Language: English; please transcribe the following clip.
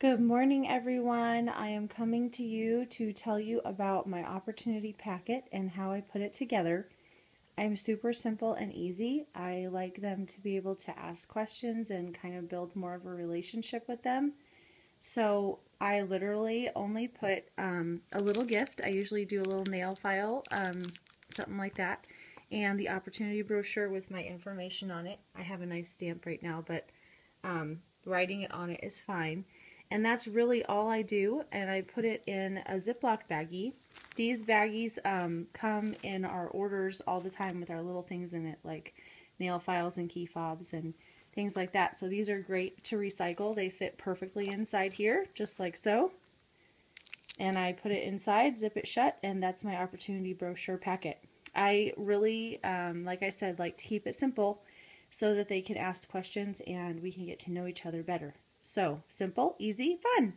Good morning, everyone. I am coming to you to tell you about my opportunity packet and how I put it together. I'm super simple and easy. I like them to be able to ask questions and kind of build more of a relationship with them. So I literally only put um, a little gift. I usually do a little nail file, um, something like that, and the opportunity brochure with my information on it. I have a nice stamp right now, but um, writing it on it is fine. And that's really all I do, and I put it in a Ziploc baggie. These baggies um, come in our orders all the time with our little things in it, like nail files and key fobs and things like that. So these are great to recycle. They fit perfectly inside here, just like so. And I put it inside, zip it shut, and that's my opportunity brochure packet. I really, um, like I said, like to keep it simple so that they can ask questions and we can get to know each other better. So, simple, easy, fun.